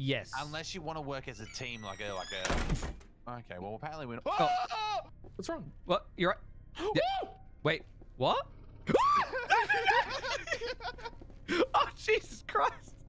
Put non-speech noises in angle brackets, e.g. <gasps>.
Yes. Unless you want to work as a team, like a like a. Okay, well apparently we're. Not... Oh! oh! What's wrong? What? You're right. <gasps> Yeah. Wait. What? <laughs> <laughs> oh Jesus Christ!